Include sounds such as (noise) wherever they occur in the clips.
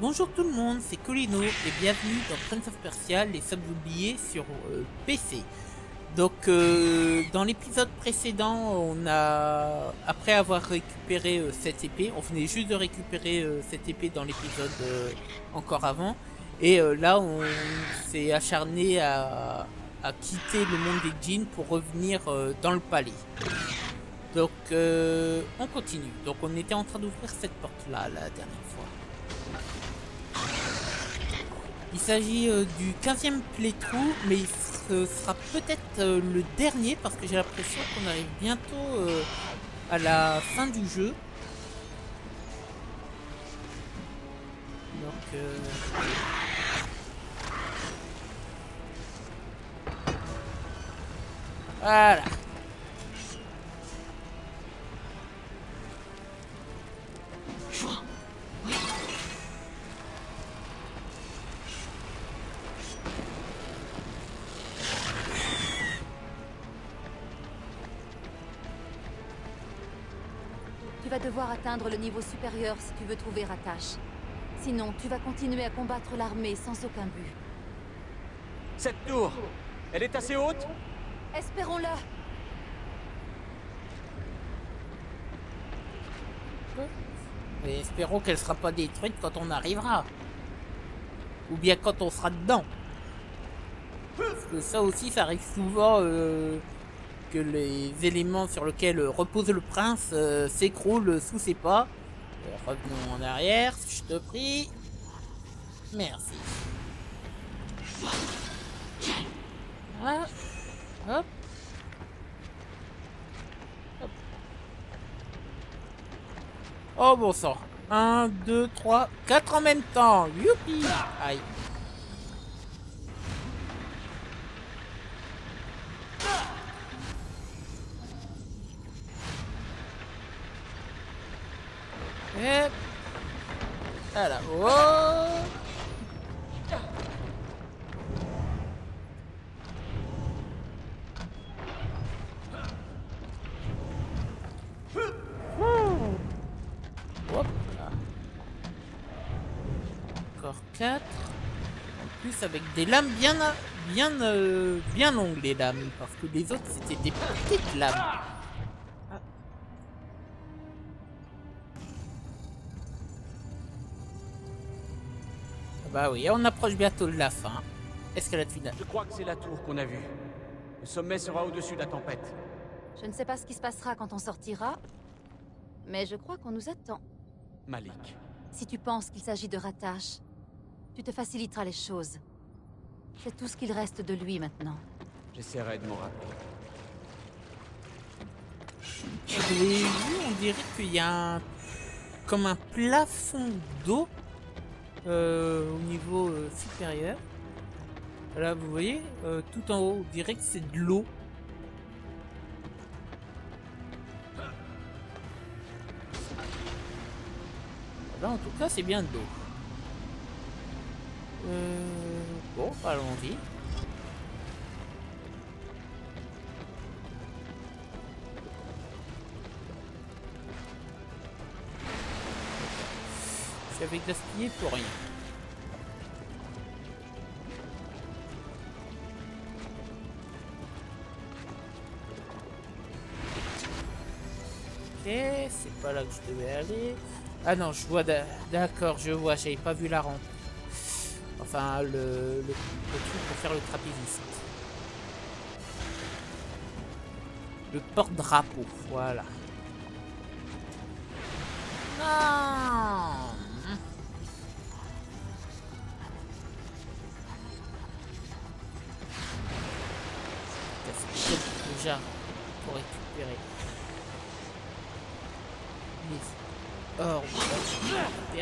Bonjour tout le monde, c'est Colino et bienvenue dans Prince of Persia, les sables oubliés sur euh, PC. Donc euh, dans l'épisode précédent, on a après avoir récupéré euh, cette épée, on venait juste de récupérer euh, cette épée dans l'épisode encore avant, et là on s'est acharné à, quitter le monde des djinns pour revenir dans le palais. Donc on continue. Donc on était en train d'ouvrir cette porte là la dernière fois. Il s'agit euh, du 15e playthrough, mais ce sera peut-être euh, le dernier parce que j'ai l'impression qu'on arrive bientôt euh, à la fin du jeu. Donc euh, voilà. Vas devoir atteindre le niveau supérieur si tu veux trouver Ratash. Sinon, tu vas continuer à combattre l'armée sans aucun but. Cette tour, elle est assez haute? Espérons-le Mais espérons qu'elle sera pas détruite quand on arrivera. Ou bien quand on sera dedans. Parce que ça aussi, ça arrive souvent euh, que les éléments sur lesquels repose le prince euh, s'écroulent sous ses pas. Euh, revenons en arrière, si je te prie. Merci. Voilà. Hop. Hop. Oh bon sang. 1, 2, 3, 4 en même temps. Youpi Aïe. Encore 4. En plus avec des lames bien bien euh, bien longues les lames parce que les autres c'était des petites lames. Bah oui, on approche bientôt de la fin. Escalade finale. Je crois que c'est la tour qu'on a vue. Le sommet sera au-dessus de la tempête. Je ne sais pas ce qui se passera quand on sortira, mais je crois qu'on nous attend. Malik. Si tu penses qu'il s'agit de Ratash, tu te faciliteras les choses. C'est tout ce qu'il reste de lui maintenant. J'essaierai de m'en rappeler. Vous avez vu, on dirait qu'il y a un, comme un plafond d'eau au niveau euh, supérieur. Là, vous voyez, euh, tout en haut, que c'est de l'eau. Là, en tout cas, c'est bien de l'eau. Euh, bon, allons-y. J'avais gaspillé pour rien. Ok, c'est pas là que je devais aller. Ah non, je vois, d'a- d'accord, je vois, j'avais pas vu la rampe. Enfin, le truc pour faire le trapéziste. Le porte-drapeau, voilà. Non déjà pour récupérer. Les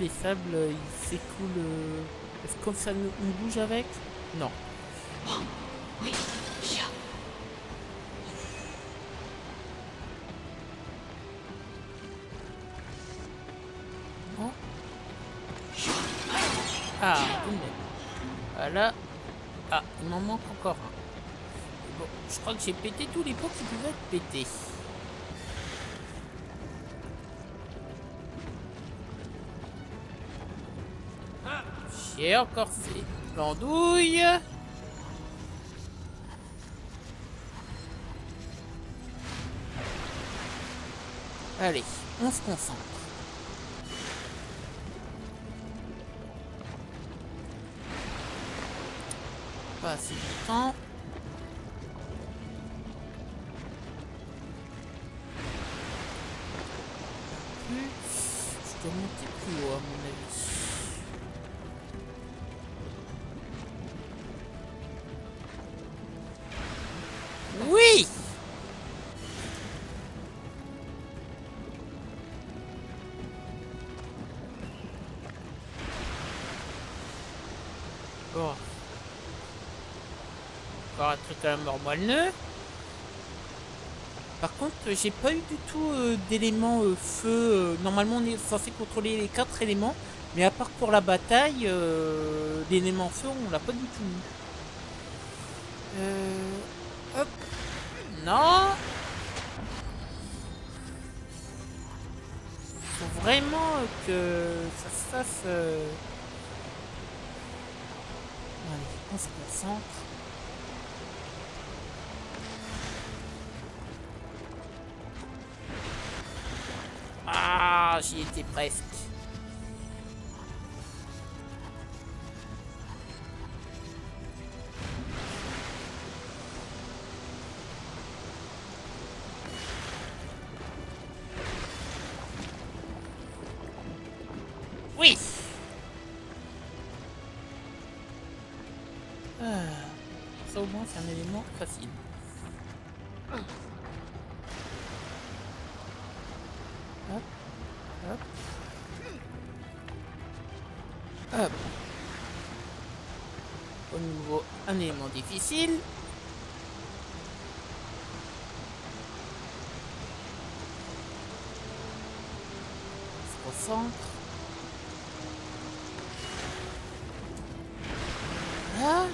les sables, s'écoule. Euh... Est-ce qu'on ça nous, bouge avec? Non. Oh, ah, une Voilà. Ah, il m'en manque encore un. Bon, je crois que j'ai pété tous les pots qui pouvaient être pétés. J'ai encore fait l'andouille. Allez, on se concentre. Pas assez de temps. Quand même moelleux. Par contre, j'ai pas eu du tout euh, d'éléments euh, feu. euh, normalement, on est censé contrôler les quatre éléments. Mais à part pour la bataille, l'élément feu, on l'a pas du tout eu. Hop. Non. Faut vraiment que ça se fasse. Allez, on se concentre. J'y étais presque. Oui. Ah, ça au moins c'est un élément facile. Difficile. Concentre. Voilà.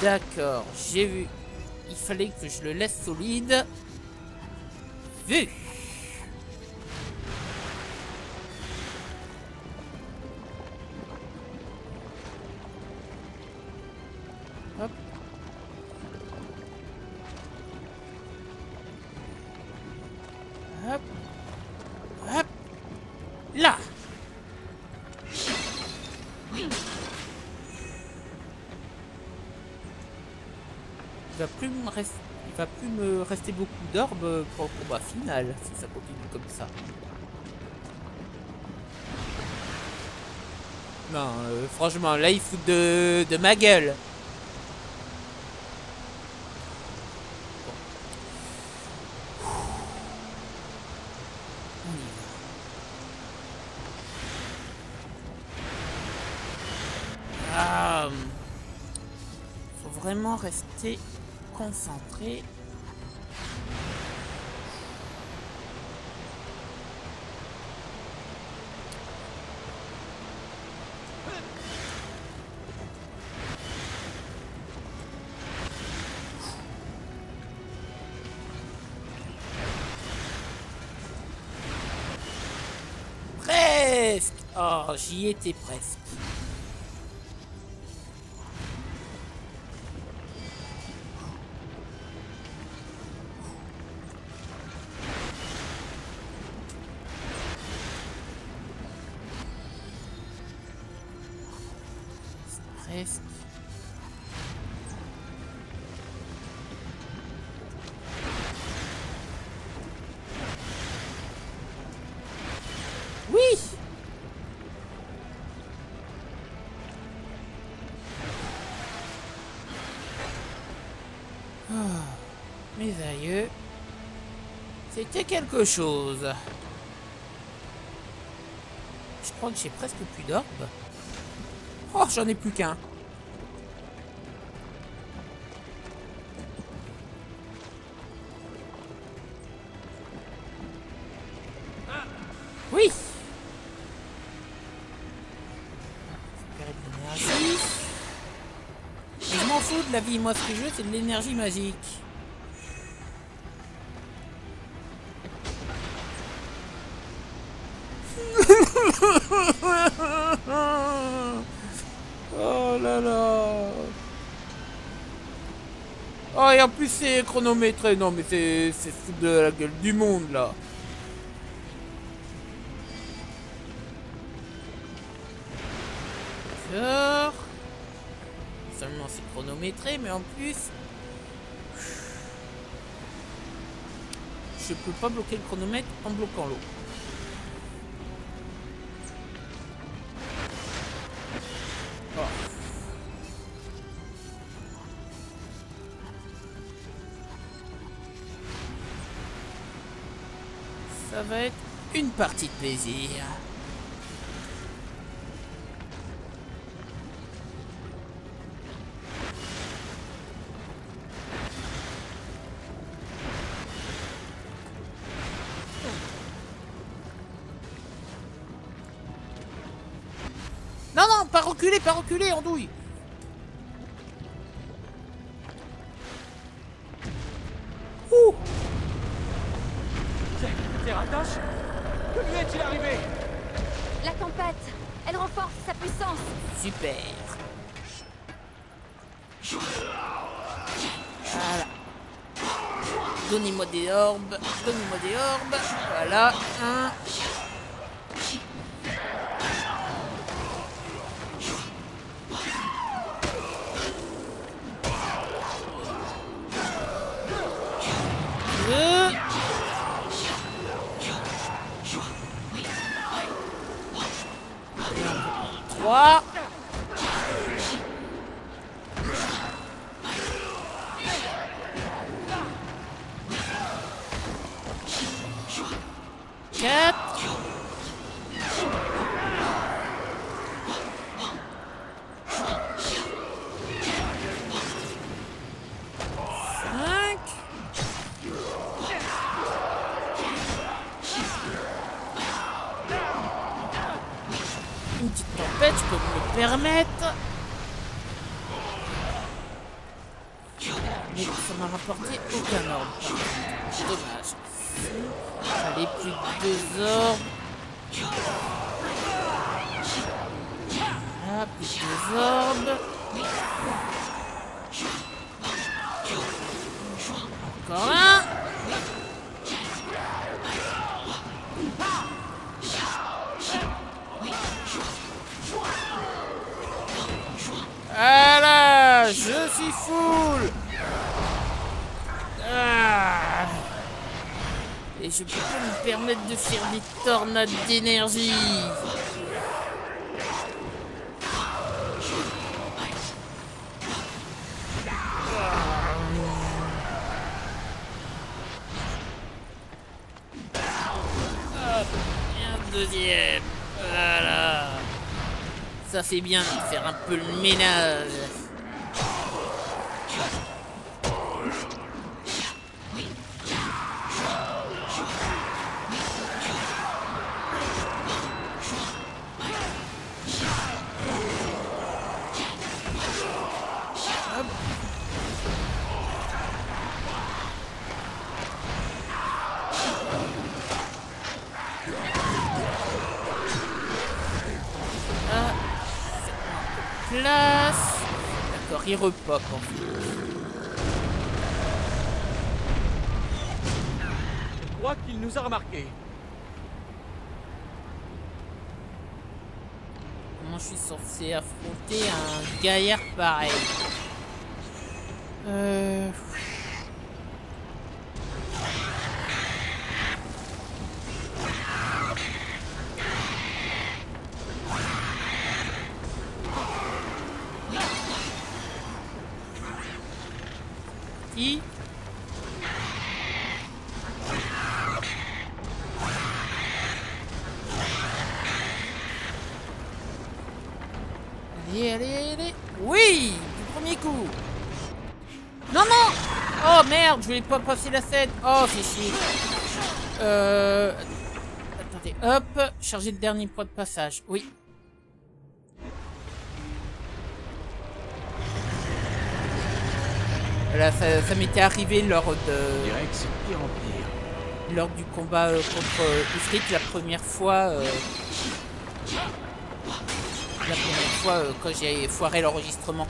D'accord, j'ai vu. Il fallait que je le laisse solide. Vu. Beaucoup d'orbes pour le combat final si ça continue comme ça. Non, euh, franchement, là il fout de, de ma gueule. Ah, faut vraiment rester concentré. J'y étais presque. C'était quelque chose. Je crois que j'ai presque plus d'orbes. Oh, j'en ai plus qu'un. Oui Je m'en fous de la vie, moi ce que je veux c'est de l'énergie magique. C'est chronométré. Non, mais c'est foutre de la gueule du monde, là. D'accord. Seulement, c'est chronométré, mais en plus... Je peux pas bloquer le chronomètre en bloquant l'eau. Partie de plaisir. Donnez-moi des orbes. Donnez-moi des orbes. Voilà. Un. D'énergie. Deuxième. Voilà. Ça fait bien faire un peu le ménage. Il repop en fait. Je crois qu'il nous a remarqués. Comment je suis censé affronter un gaillard pareil? Euh... Qui Allez, allez, allez. Oui Du premier coup. Non, non Oh merde, je voulais pas passer la scène. Oh, c'est chier. Euh... Attendez, hop. Charger le dernier point de passage. Oui. Voilà, ça, m'était arrivé lors de lors du combat euh, contre euh, Ifrit la première fois. euh, la première fois euh, quand j'ai foiré l'enregistrement.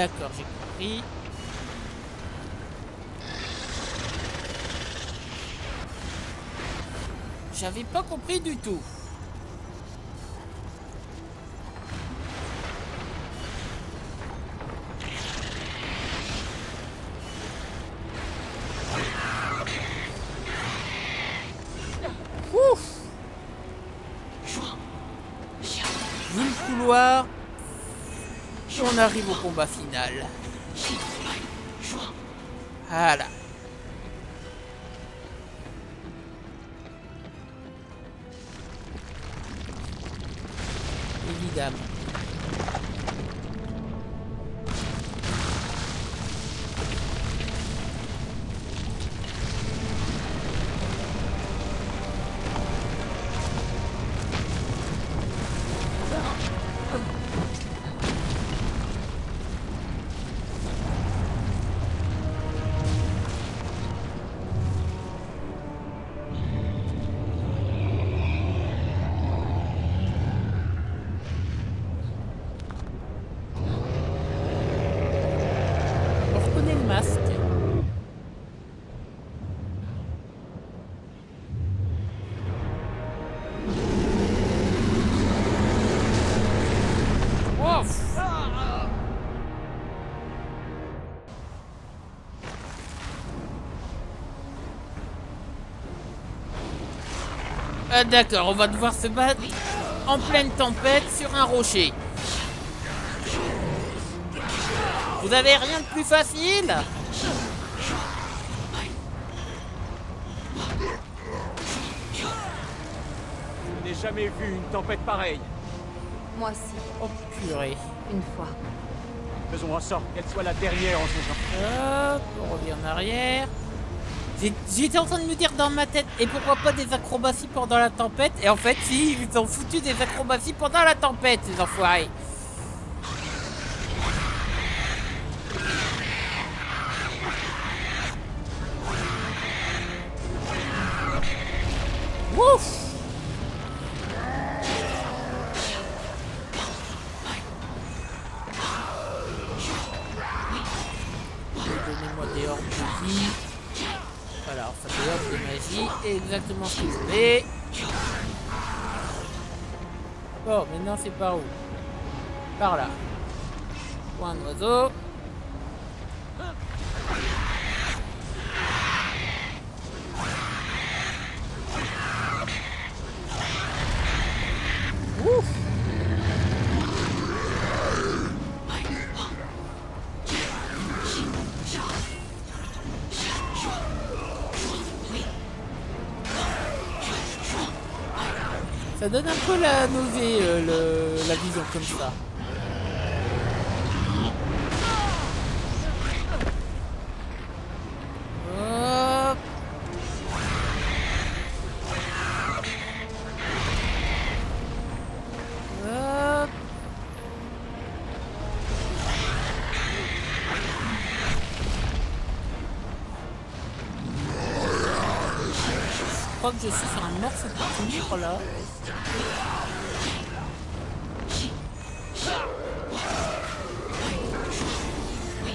D'accord, j'ai compris. J'avais pas compris du tout. Ouf Vu couloir, on arrive au combat final. Voilà. Évidemment. Ah d'accord, on va devoir se battre en pleine tempête sur un rocher. Vous avez rien de plus facile? Je n'ai jamais vu une tempête pareille. Moi aussi, Oh purée. une fois. Faisons en sorte qu'elle soit la dernière en son genre. Hop, on revient en arrière. J'étais en train de me dire dans ma tête, et pourquoi pas des acrobaties pendant la tempête? Et en fait, si, ils ont foutu des acrobaties pendant la tempête, ces enfoirés. C'est par où? Par là. Point d'oiseau. Ça donne un peu la nausée, euh, la vision comme ça. Je crois que je suis sur un morceau de cuivre là.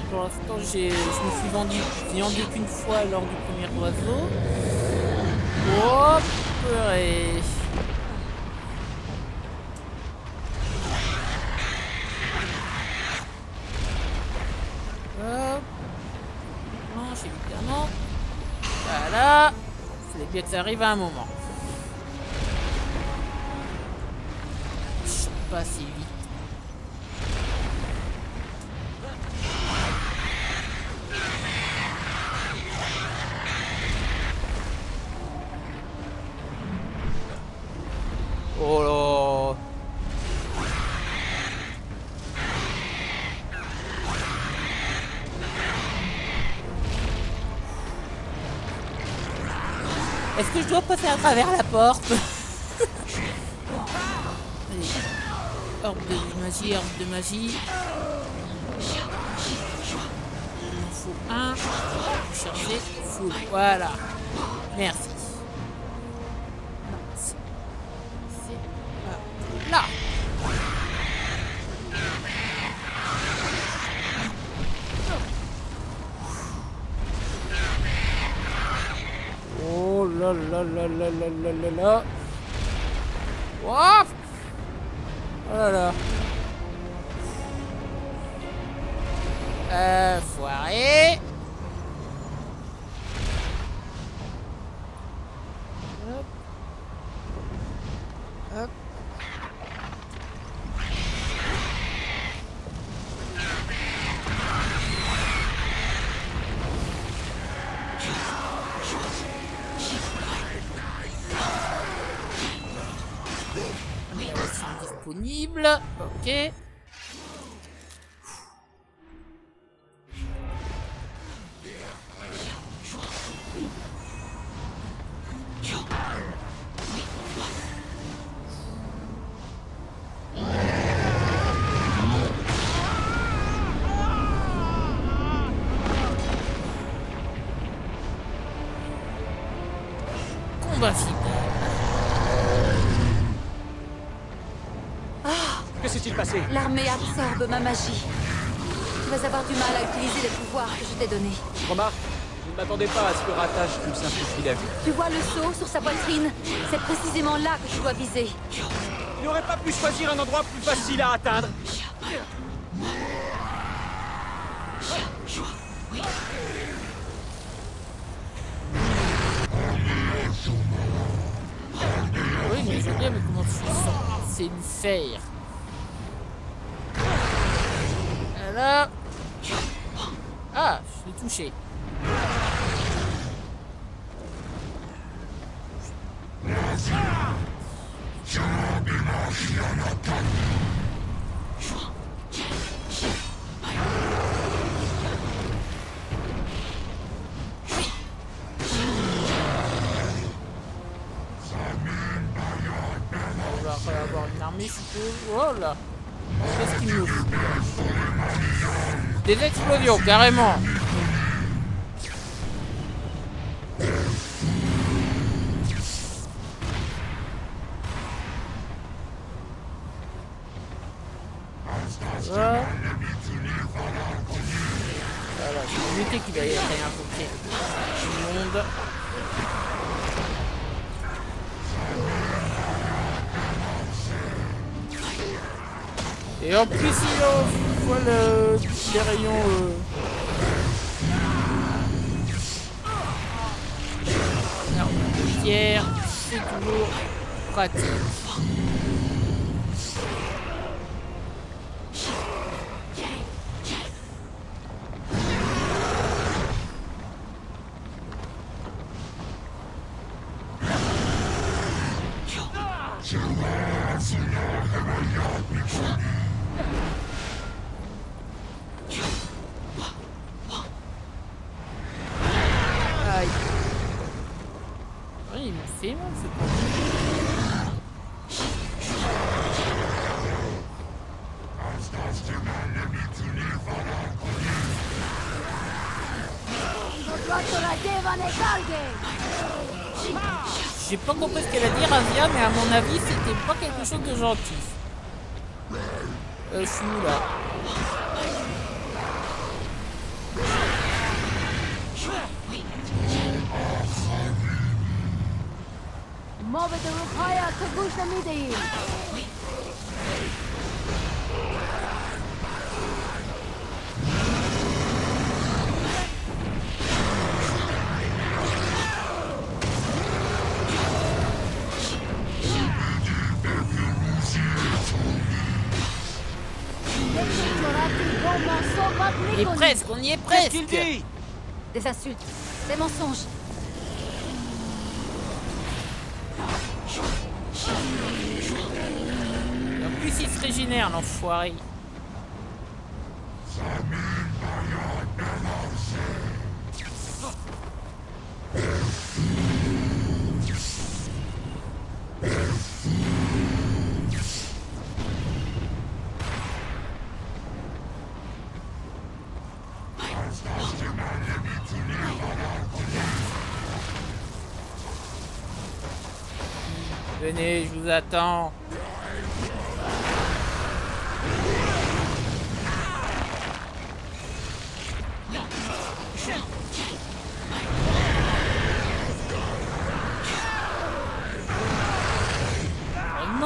Pour l'instant, j'ai, je me suis vendu, viandé qu'une fois lors du premier oiseau. Oh, purée. Hop. Planche, évidemment. Voilà. C'est bien que ça arrive à un moment. Je pas si vite. Travers la porte. Orbe de magie, orbe de magie. Il en faut un. Chercher full. Voilà. it. Absorbe ma magie. Tu vas avoir du mal à utiliser les pouvoirs que je t'ai donnés. Remarque, je ne m'attendais pas à ce que Rattache nous simplifie la vie. Tu vois le seau sur sa poitrine? C'est précisément là que je dois viser. Il n'aurait pas pu choisir un endroit plus facile à atteindre. Oh là Qu'est-ce qu'il nous Des explosions, carrément but Oni są dużo odcisk. Sznura. Mowę tę ruchaja, to górz nam idę im. Y est presque, on y est Qu'est-ce qu'il presque. dit Des insultes, des mensonges. En plus, il se régénère, l'enfoiré. Venez,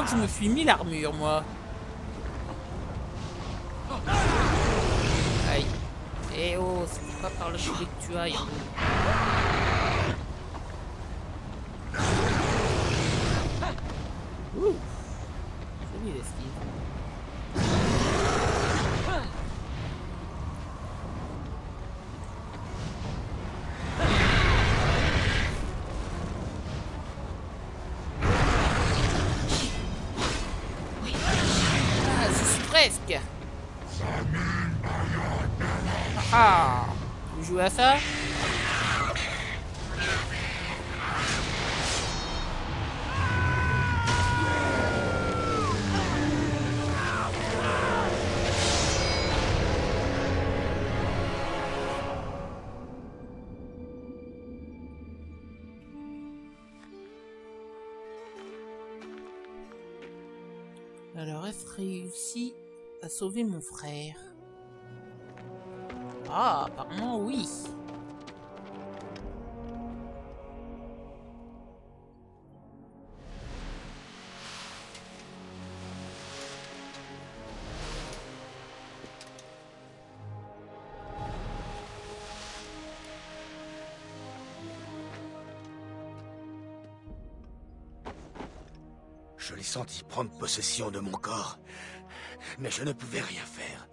je me suis mis l'armure, moi. Aïe. Eh oh, c'est pas par le côté que tu ailles. Réussi à sauver mon frère Ah, apparemment oui. Je l'ai senti prendre possession de mon corps, mais je ne pouvais rien faire.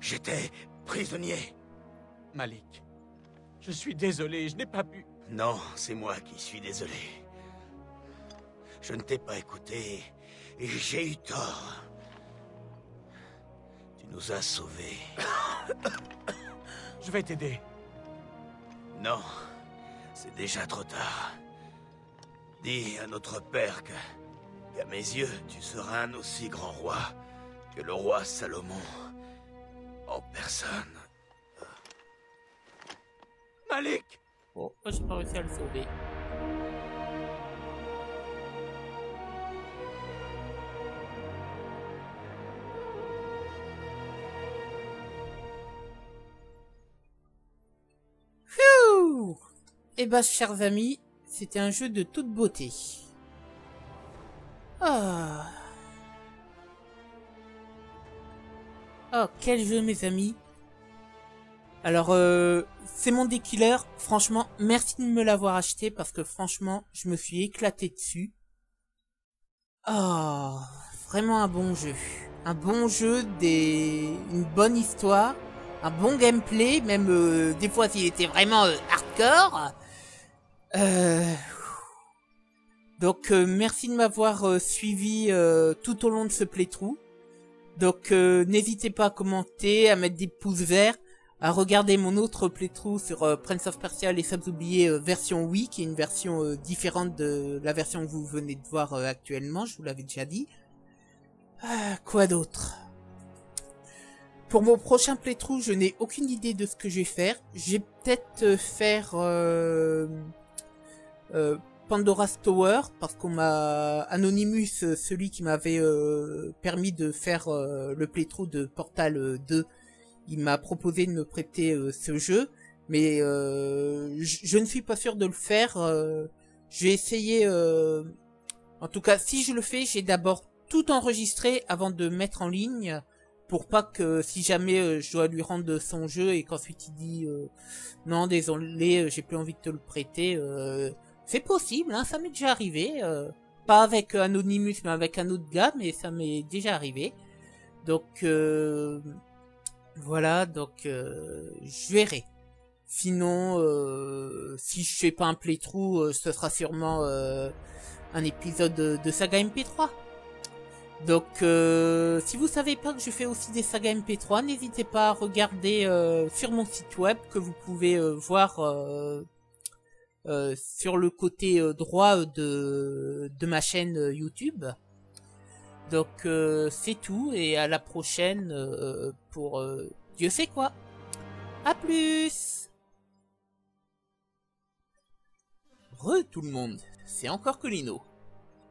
J'étais prisonnier. Malik, je suis désolé, je n'ai pas pu. Non, c'est moi qui suis désolé. Je ne t'ai pas écouté et j'ai eu tort. Tu nous as sauvés. Je vais t'aider. Non, c'est déjà trop tard. Dis à notre père que, qu'à mes yeux, tu seras un aussi grand roi que le roi Salomon en personne. Malik Oh, j'ai pas réussi à le sauver. Phew Eh ben, chers amis, c'était un jeu de toute beauté. Ah. Oh, quel jeu, mes amis. Alors, euh, c'est mon dékiller. Franchement, merci de me l'avoir acheté parce que franchement, je me suis éclaté dessus. Oh, vraiment un bon jeu. Un bon jeu, des... une bonne histoire, un bon gameplay, même euh, des fois s'il était vraiment euh, hardcore. Euh... Donc, euh, merci de m'avoir euh, suivi euh, tout au long de ce playthrough. Donc, n'hésitez pas à commenter, à mettre des pouces verts à regarder mon autre playthrough sur Prince of Persia les Sables oubliés version Wii, qui est une version différente de la version que vous venez de voir actuellement, je vous l'avais déjà dit. Ah, quoi d'autre? Pour mon prochain playthrough, je n'ai aucune idée de ce que je vais faire. Je vais peut-être faire euh, Pandora's Tower, parce qu'on m'a... Anonymous, euh, celui qui m'avait euh, permis de faire euh, le playthrough de Portal euh, 2, il m'a proposé de me prêter euh, ce jeu, mais euh, je ne suis pas sûr de le faire. euh, essayer euh, En tout cas, si je le fais, j'ai d'abord tout enregistré avant de mettre en ligne pour pas que si jamais euh, je dois lui rendre son jeu et qu'ensuite il dit euh, non désolé euh, j'ai plus envie de te le prêter c'est possible hein, ça m'est déjà arrivé pas avec Anonymous mais avec un autre gars mais ça m'est déjà arrivé. Donc voilà donc je verrai. Sinon si je fais pas un playthrough ce sera sûrement un épisode de Saga MP3 donc, euh, si vous savez pas que je fais aussi des sagas MP3, n'hésitez pas à regarder euh, sur mon site web que vous pouvez euh, voir sur le côté droit de, de ma chaîne YouTube. Donc, c'est tout et à la prochaine pour Dieu sait quoi. A plus Re tout le monde, c'est encore Colino.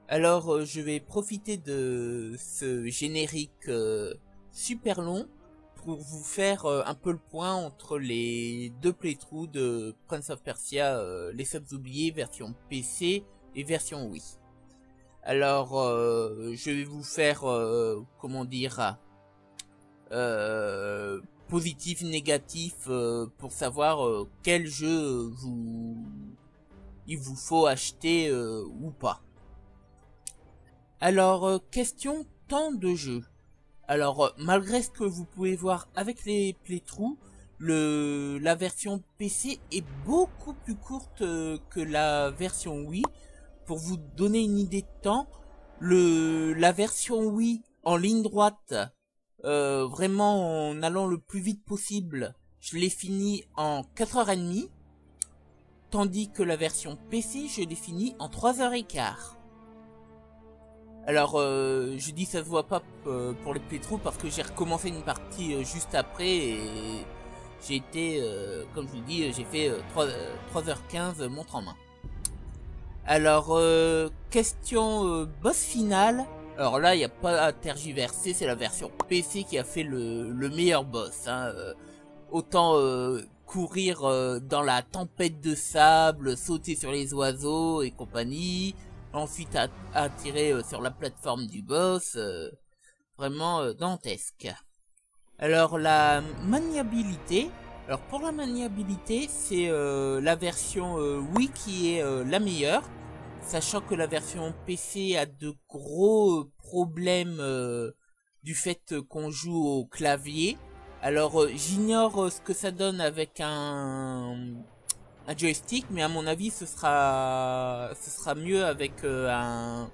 Alors euh, je vais profiter de ce générique euh, super long pour vous faire euh, un peu le point entre les deux playthroughs de Prince of Persia, les subs oubliés version PC et version Wii. Alors je vais vous faire comment dire positif négatif pour savoir quel jeu vous il vous faut acheter ou pas. Alors, euh, question temps de jeu. Alors, euh, malgré ce que vous pouvez voir avec les playthroughs, la version PC est beaucoup plus courte euh, que la version Wii. Pour vous donner une idée de temps, la version Wii en ligne droite, vraiment en allant le plus vite possible, je l'ai fini en 4h30. Tandis que la version PC, je l'ai fini en 3h15. Alors, euh, je dis ça se voit pas euh, pour les playthroughs parce que j'ai recommencé une partie euh, juste après et j'ai été, comme je vous dis, j'ai fait 3, 3h15 montre en main. Alors, question boss final. Alors là, il n'y a pas à tergiverser, c'est la version PC qui a fait le, le meilleur boss. Hein. autant courir dans la tempête de sable, sauter sur les oiseaux et compagnie ensuite à, tirer euh, sur la plateforme du boss, euh, vraiment euh, dantesque. Alors la maniabilité, alors pour la maniabilité, c'est la version Wii qui est la meilleure, sachant que la version PC a de gros problèmes du fait qu'on joue au clavier. Alors j'ignore ce que ça donne avec un un joystick, mais à mon avis, ce sera, ce sera mieux avec euh, un,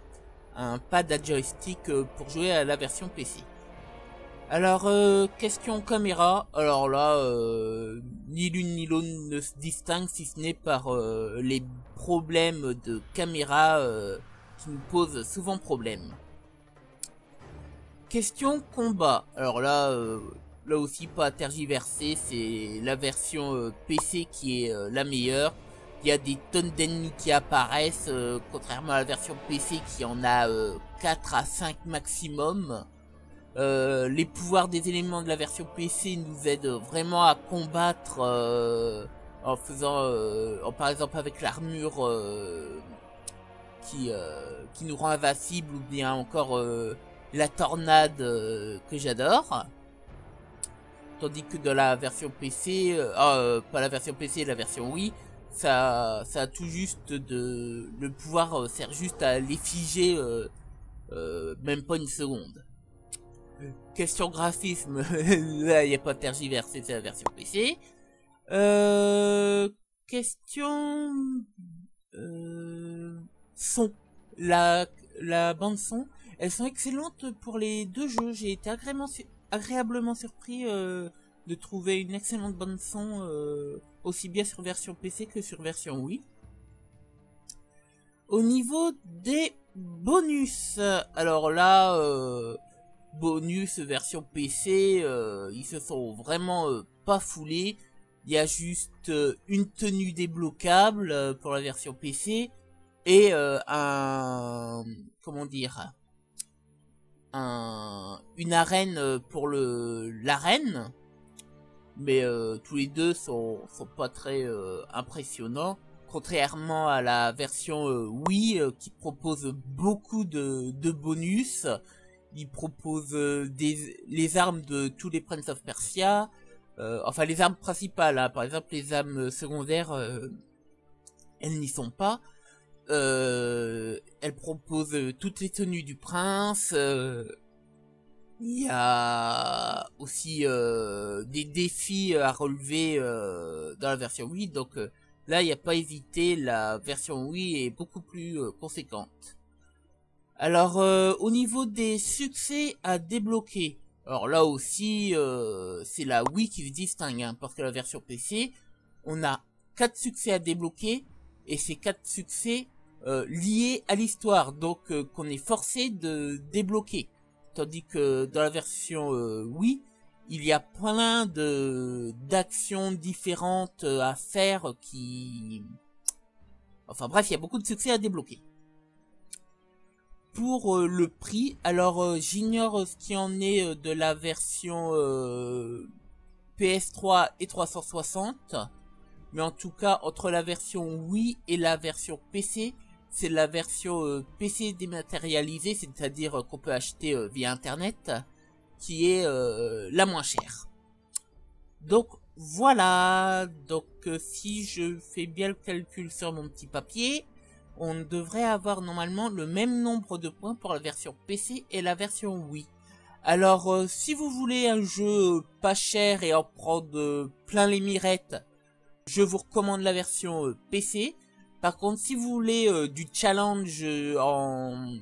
un pad à joystick euh, pour jouer à la version PC. Alors, euh, question caméra. Alors là, ni l'une ni l'autre ne se distingue si ce n'est par les problèmes de caméra qui nous posent souvent problème. Question combat. Alors là, là aussi pas à tergiverser, c'est la version euh, PC qui est euh, la meilleure. Il y a des tonnes d'ennemis qui apparaissent, euh, contrairement à la version PC qui en a 4 à 5 maximum. les pouvoirs des éléments de la version PC nous aident vraiment à combattre en faisant, en, par exemple avec l'armure qui, qui nous rend invincible ou bien encore la tornade que j'adore. Tandis que dans la version PC, euh, ah, euh, pas la version PC, la version Wii, ça, ça a tout juste de, le pouvoir euh, sert juste à les figer, même pas une seconde. Question graphisme, (laughs) là il n'y a pas de tergiversé, c'est la version PC. question son, la la bande son, elles sont excellentes pour les deux jeux. J'ai été agréablement agréablement surpris euh, de trouver une excellente bande son euh, aussi bien sur version PC que sur version Wii. Au niveau des bonus, alors là, euh, bonus version PC, ils se sont vraiment pas foulés. Il y a juste une tenue débloquable pour la version PC et un comment dire une arène euh, pour le l'arène, mais euh, tous les deux sont, sont pas très euh, impressionnants contrairement à la version Wii qui propose beaucoup de, de bonus, il propose des, les armes de tous les Prince of Persia, enfin les armes principales, hein. par exemple les armes secondaires, elles n'y sont pas. Elle propose toutes les tenues du prince, il y a aussi euh, des défis à relever euh, dans la version Wii, donc euh, là il n'y a pas hésité, la version Wii est beaucoup plus conséquente. Alors au niveau des succès à débloquer, alors là aussi c'est la Wii qui se distingue, hein, parce que la version PC, on a quatre succès à débloquer, et ces quatre succès liés à l'histoire, donc qu'on est forcé de débloquer. Tandis que dans la version euh, Wii, il y a plein de d'actions différentes euh, à faire qui... Enfin bref, il y a beaucoup de succès à débloquer. Pour euh, le prix, alors j'ignore ce qui en est de la version PS3 et 360. Mais en tout cas, entre la version Wii et la version PC, c'est la version euh, PC dématérialisée, c'est-à-dire euh, qu'on peut acheter euh, via internet, qui est la moins chère. Donc voilà, donc si je fais bien le calcul sur mon petit papier, on devrait avoir normalement le même nombre de points pour la version PC et la version Wii. Alors si vous voulez un jeu pas cher et en prendre plein les mirettes, je vous recommande la version PC. Par contre, si vous voulez euh, du challenge euh, en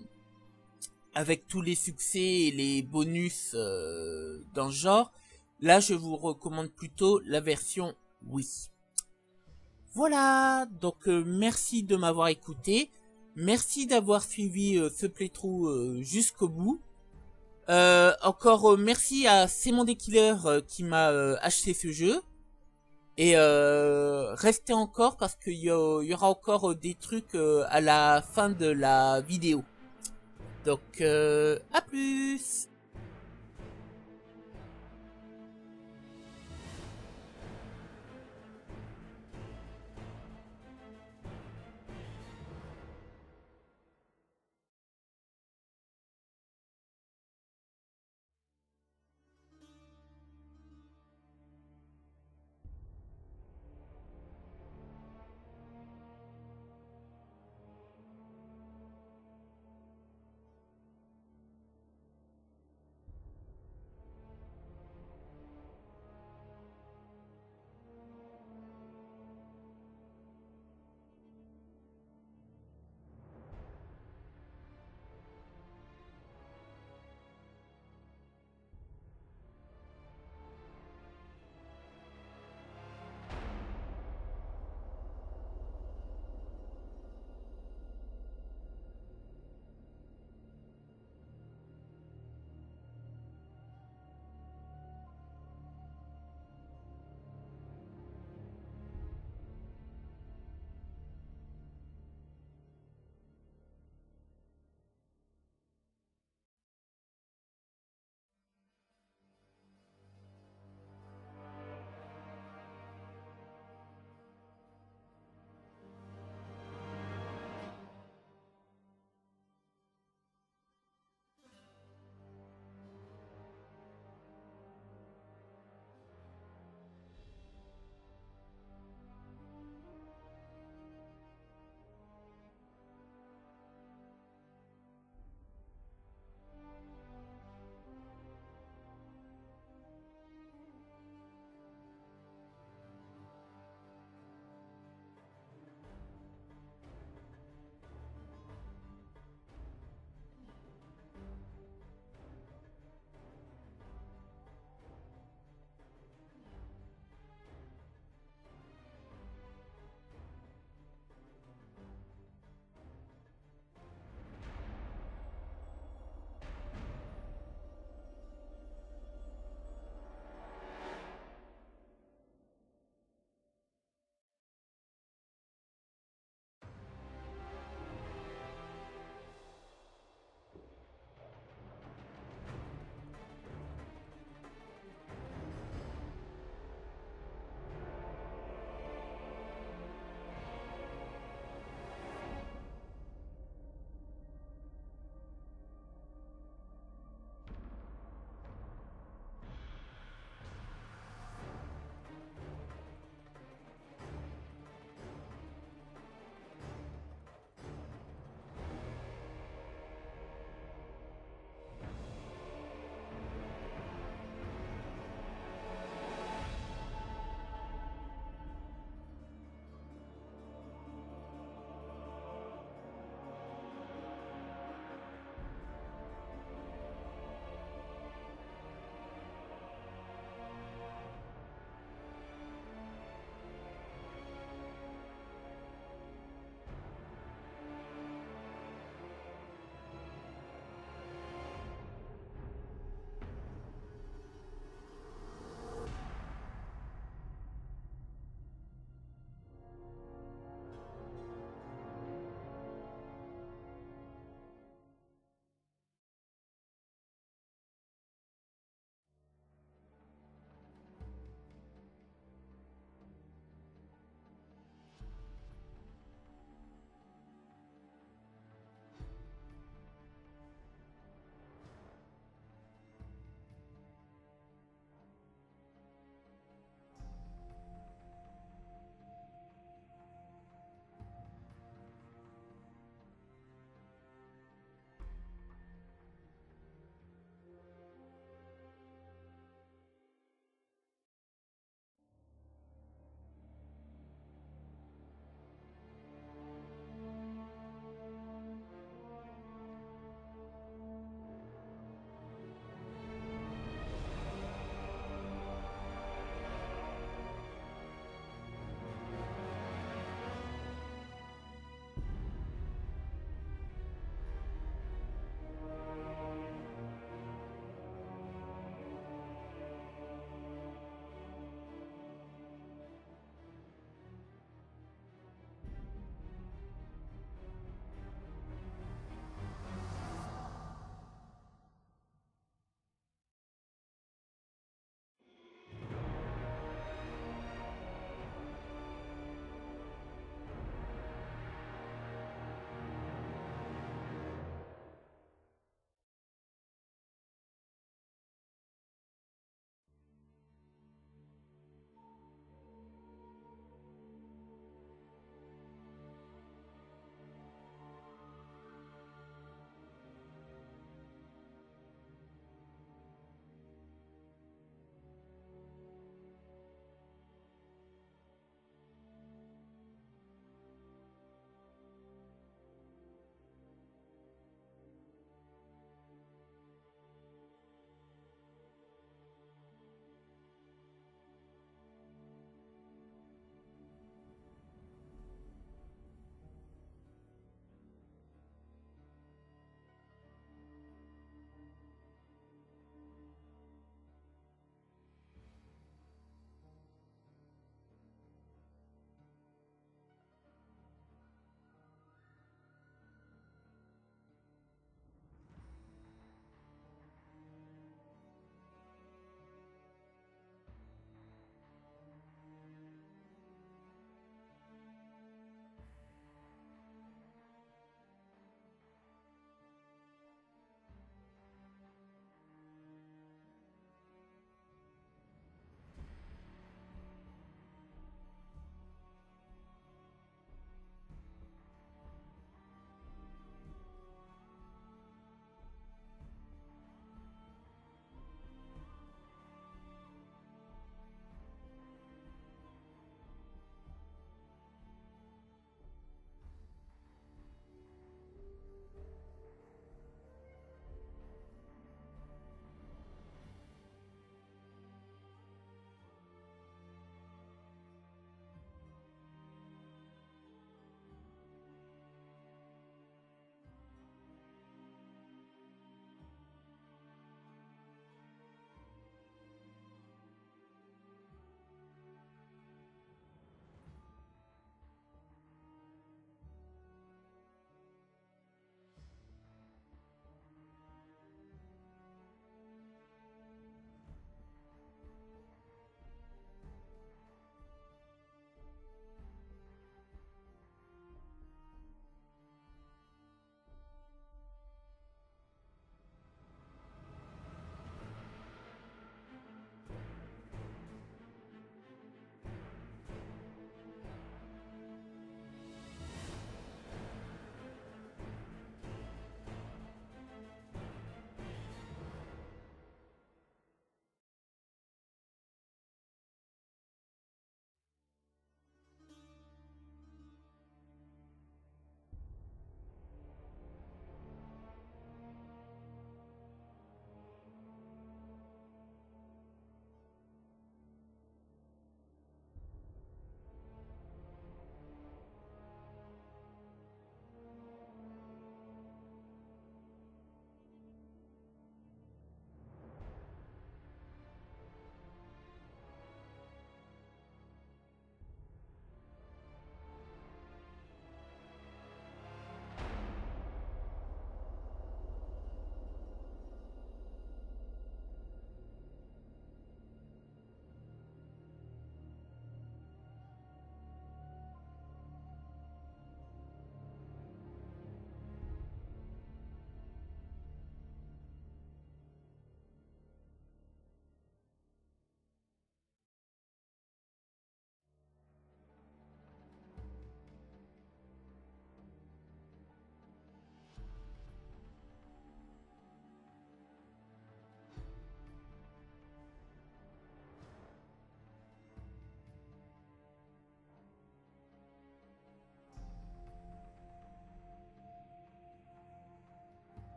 avec tous les succès et les bonus euh, dans ce genre, là je vous recommande plutôt la version Wii. Voilà, donc merci de m'avoir écouté, merci d'avoir suivi ce playthrough jusqu'au bout. encore merci à Simon Killer qui m'a acheté ce jeu. Et euh, restez encore parce qu'il y, aura encore des trucs euh, à la fin de la vidéo. Donc, euh, à plus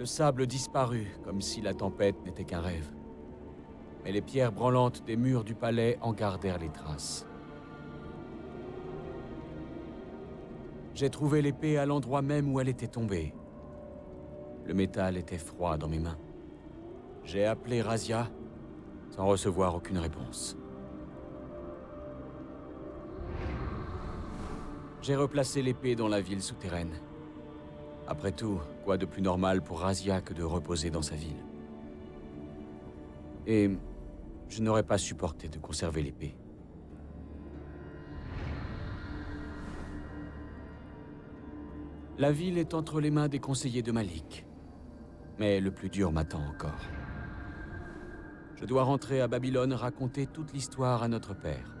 Le sable disparut, comme si la tempête n'était qu'un rêve. Mais les pierres branlantes des murs du palais en gardèrent les traces. J'ai trouvé l'épée à l'endroit même où elle était tombée. Le métal était froid dans mes mains. J'ai appelé Razia, sans recevoir aucune réponse. J'ai replacé l'épée dans la ville souterraine. Après tout, de plus normal pour Razia que de reposer dans sa ville Et je n'aurais pas supporté de conserver l'épée. La ville est entre les mains des conseillers de Malik. Mais le plus dur m'attend encore. Je dois rentrer à Babylone raconter toute l'histoire à notre père.